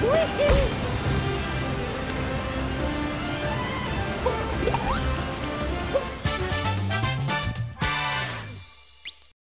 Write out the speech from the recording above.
Whee!